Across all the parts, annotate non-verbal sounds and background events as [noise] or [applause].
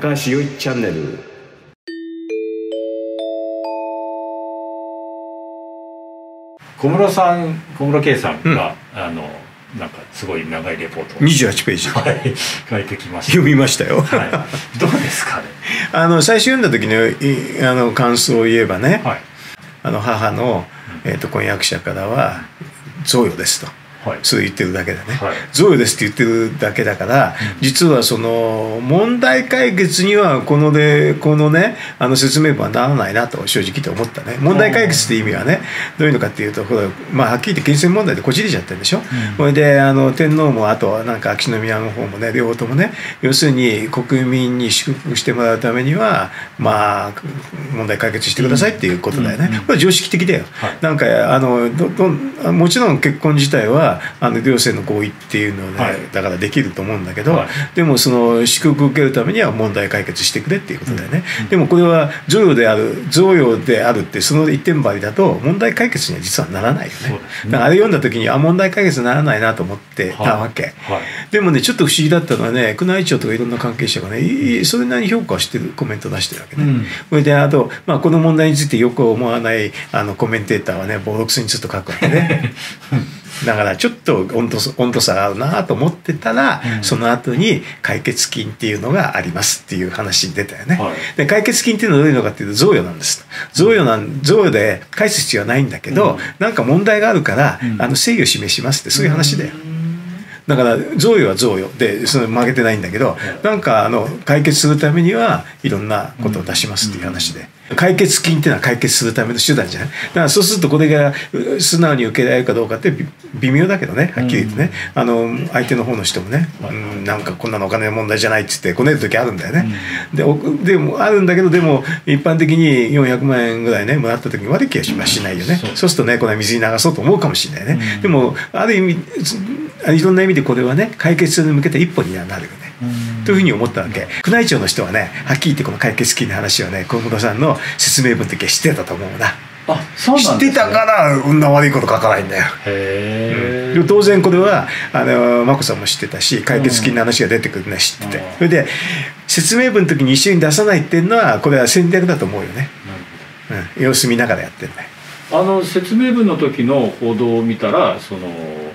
高橋よいチャンネル。小室さん小室圭さんが、あのなんかすごい長いレポートを、28ページ。はい、書いてきました。読みましたよ、はい、どうですかね [laughs] あの最初読んだ時のいあの感想を言えばね、はい。あの母の、えー、と婚約者からは「贈与です」と。はい。そう言ってるだけだね、はい。贈与ですって言ってるだけだから、実はその問題解決にはこのでこのねあの説明文はならないなと正直言って思ったね。問題解決って意味はねどういうのかっていうとこれ、まあ、はっきり言って金銭問題でこじれちゃってるんでしょ、それであの天皇もあとなんか秋篠宮の方もね両方ともね要するに国民に祝福してもらうためにはまあ問題解決してくださいっていうことだよね、これは常識的だよ、はい。なんかあのどどもちろん結婚自体はあの両性の合意っていうので、はい。だからできると思うんだけど、はい。でもその祝福を受けるためには問題解決してくれっていうことだよね、でもこれは贈与である贈与であるってその一点張りだと問題解決には実はならないよね。だからあれ読んだ時にあ問題解決にならないなと思ってたわけ、はい。でもねちょっと不思議だったのはね宮内庁とかいろんな関係者がねいいそれなりに評価をしてるコメントを出してるわけね、うん。それであと、まあ、この問題についてよく思わないあのコメンテーターはね暴力にちょっと書くわけね [laughs] だからちょっと温度温度差があるなと思ってたら、その後に解決金っていうのがありますっていう話に出たよね、はい。で解決金っていうのはどういうのかっていうと贈与なんです。贈与なん贈与で返す必要はないんだけど、なんか問題があるから、あの誠意を示しますってそういう話だよ、だから贈与は贈与。でその負けてないんだけど、なんかあの解決するためにはいろんなことを出しますっていう話で、解決金っていうのは解決するための手段じゃない？だからそうするとこれがう素直に受けられるかどうかってび微妙だけどねはっきり言ってね、あの相手の方の人もね、うん、なんかこんなのお金の問題じゃないっつってこねる時あるんだよね、でおでもあるんだけどでも一般的に400万円ぐらいねもらった時に悪い気がしましないよね、そう。するとねこれは水に流そうと思うかもしれないね、でもある意味いろんな意味でこれはね解決に向けた一歩にはなるよね。というふうに思ったわけ。宮内庁の人はねはっきり言ってこの解決金の話はね小室さんの説明文の時は知ってたと思うな。あそう知っなんです、ね、てたからこんな悪いこと書かないんだよ。へえ、で当然これはあの眞子さんも知ってたし解決金の話が出てくるのは知ってて、うん。それで説明文の時に一緒に出さないっていうのはこれは戦略だと思うよね、なるうん、様子見ながらやってるねあの説明文の時の報道を見たらその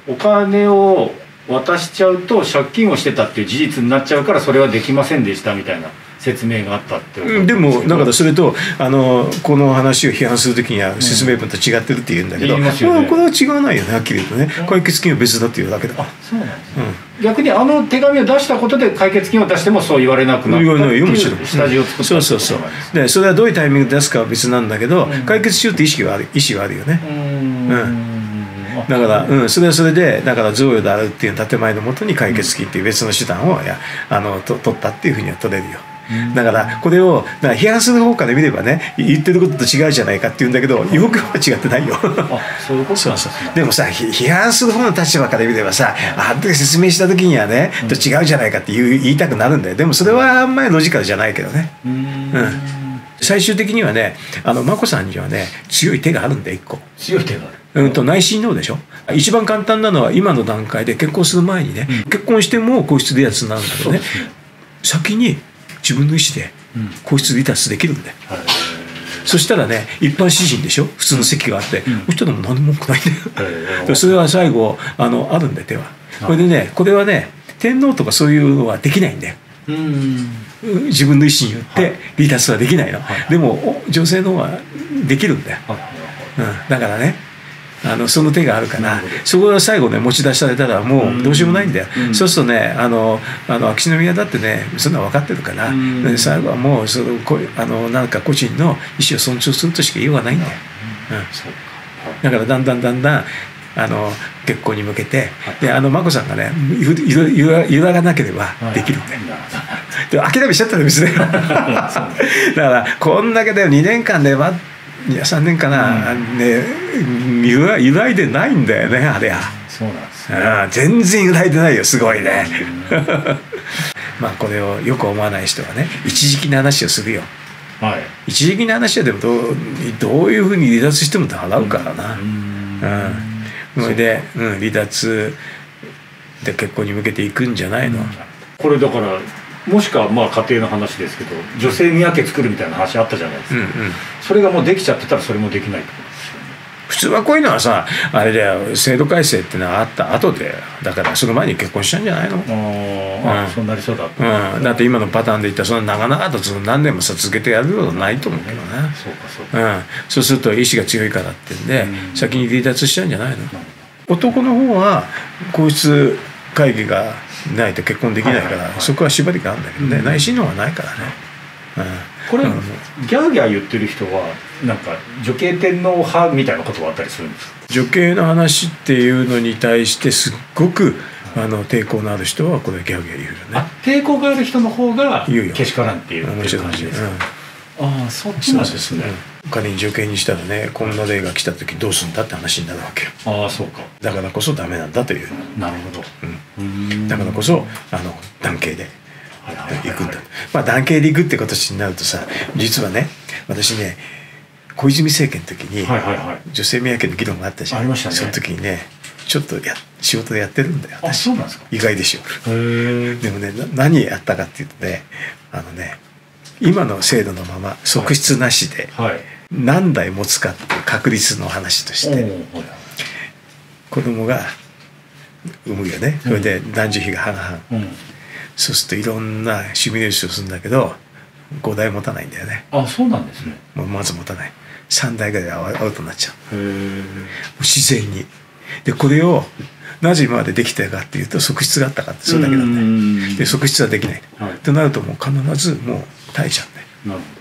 お金を渡しちゃうと借金をしてたっていう事実になっちゃうからそれはできませんでしたみたいな説明があったってうんでもだからそそれとあのこの話を批判する時には説明文と違ってるって言うんだけど、言いますよね。まあこれは違わないよねはっきり言うとね。解決金は別だっていうだけだ。あそうなんですね、逆にあの手紙を出したことで解決金を出してもそう言われなくなったっていう下地を作ったそうそうそう。でそれはどういうタイミングで出すかは別なんだけど、解決しようって意識はある意思はあるよね、うーんだから、うん、それはそれでだから贈与であるっていう建前のもとに解決金っていう別の手段をやあのと取ったっていうふうには取れるよ。だからこれをだから批判する方から見ればね言ってることと違うじゃないかって言うんだけどよくは違ってないよ。あそういうことそうそうなんで [laughs] もさひ批判する方の立場から見ればさあん時説明した時にはね、と違うじゃないかって言いたくなるんだよ。でもそれはあんまりロジカルじゃないけどね。うーん。うん。最終的にはねあの眞子さんにはね強い手があるんだよ一個。強い手があるうん、と内親王でしょ？一番簡単なのは今の段階で結婚する前にね、結婚しても皇室離脱になるんだけどね先に自分の意思で皇室離脱できるんだよ、はい。そしたらね一般詩人でしょ？普通の席があって、そしたらもう何でも文句ないんだよ、それは最後あのあるんだよ手は。これでねこれはね天皇とかそういうのはできないんだよ。うーん。うん自分の意思によって離脱はできないの、でもお女性の方はできるんだよ。あうん、だからねあのその手があるからそこが最後ね持ち出されたらもうどうしようもないんだよ、そうするとねあのあの秋篠宮だってねそんなの分かってるから、ん。で最後はもうそのこあのなんか個人の意思を尊重するとしか言いようがないんだよ、うん、そうか。だからだんだんだんだんあの結婚に向けてであの眞子さんがね揺らがなければできる。んだよ、でも諦めちゃったら別だよ。[laughs] だからこんだけで2年間粘っいや3年かな、ね揺ら揺らいでないんだよねあれは。そうなんですねああ全然揺らいでないよすごいね。[laughs] まあこれをよく思わない人はね一時的な話をするよ。はい。一時的な話はでもどうどういうふうに離脱しても払うからな。うーん。うん、それで、うん、離脱で結婚に向けていくんじゃないの、これだからもしくはまあ家庭の話ですけど女性見分け作るみたいな話あったじゃないですか、うんうん。それがもうできちゃってたらそれもできないですよね。普通はこういうのはさあれだよ制度改正ってのはあった後でだからその前に結婚したんじゃないの？あーあうん。そうなりそうだった、うん、だって今のパターンで言ったらその長々とその何年もさ続けてやることないと思うけどね、そうかそうか。うん、そうすると意志が強いからってんで、うん。先に離脱しちゃうんじゃないの？男の方は皇室会議がないと結婚できないから、そこは縛りがあるんだけどね、うん。内親王はないからね、うん、これ、うん。ギャーギャー言ってる人はなんか女系天皇派みたいなことがあったりするんですか？女系の話っていうのに対してすっごくあの抵抗のある人はこれギャーギャー言うよね。あ抵抗がある人の方がけしからんっていう感じですか、うん。ああそっちなんですね。うん仮に女系にしたらねこんな例が来た時どうすんだって話になるわけよ。ああそうか。だからこそダメなんだという、なるほど。うん。うん。だからこそあの男系で行くんだ。まあ男系で行くって形になるとさ実はね私ね小泉政権の時にはいはいはい。女性宮家の議論があったじゃん。ありましたね。その時にねちょっとや仕事でやってるんだよあ私。そうなんですか。意外でしょ。へえでもねな何やったかっていうとねあのね今の制度のまま側室なしではい。何代持つかっていう確率の話として子供が産むよね。それで男女比が半々。うん。そうするといろんなシミュレーションするんだけど5代持たないんだよね。あそうなんですね。もうまず持たない。3代ぐらいアウアウトになっちゃう。へえ自然に。でこれをなぜ今までできたかっていうと側室があったかってそれだけなん。で側室はできない、はい。となるともう必ずもう耐えちゃうんだよ。なる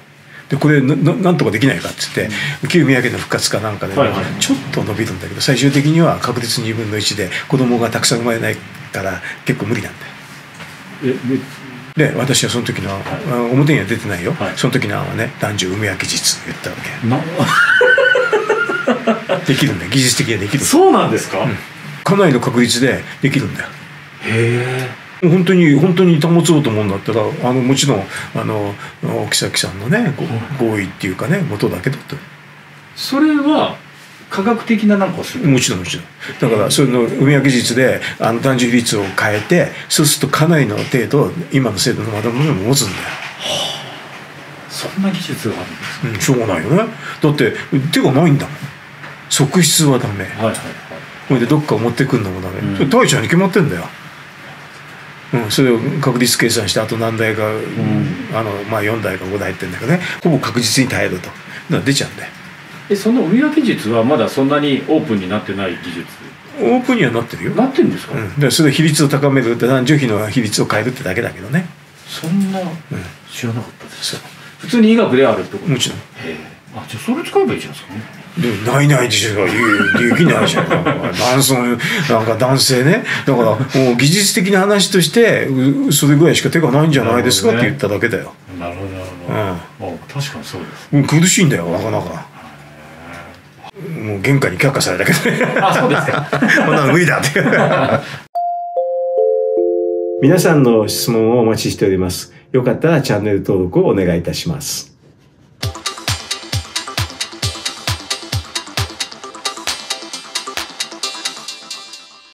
でこれなんとかできないかっつって、旧宮家の復活かなんかで、はいはい。ちょっと伸びるんだけど最終的には確率2分の1で子供がたくさん生まれないから結構無理なんだよ。でで私はその時の、あ表には出てないよ、はい。その時の案はね男女産み分け実言ったわなけ [laughs] [laughs] できるんだよ。技術的にはできる。そうなんですか、かなりの確率でできるんだよ。へえ本当に本当に保つうと思うんだったらあのもちろんあの木崎さんのねご合意っていうかね元だけだとそれは科学的ななんかをする？もちろんもちろん。だからそれの産み分け術であの男女比率を変えてそうするとかなりの程度今の制度のまだものも持つんだよ。そんな技術があるんですうん、しょうがないよね。だって手がないんだもん。側室はダメ。かはいはいはい。それでどっかを持ってくるのもダメ、うん。それ大ちゃんに決まってんだよ、うん、それを確率計算してあと何台か、あのまあ、4台か5台ってんだけどね。ほぼ確実に耐えると。だから出ちゃうんだよ。えその産み分け術はまだそんなにオープンになってない技術？オープンにはなってるよ、なってるんですか、うん、でそれで比率を高める男女比の比率を変えるってだけだけどね、そんなうん、知らなかったです。そう。普通に医学であるってこと？もちろん。へえあじゃあそれ使えばいいじゃないですかね。でないない自身が言うできないじゃん。男性なんか男性ね。だからもう技術的な話としてうそれぐらいしか手がないんじゃないですかって言っただけだよ、なるほどなるほど、あ確かにそうですうん苦しいんだよなかなか。もう玄関に却下されたけどね。あそうですか。[laughs] こんなの無理だ。っ [laughs] て皆さんの質問をお待ちしております。よかったらチャンネル登録をお願いいたします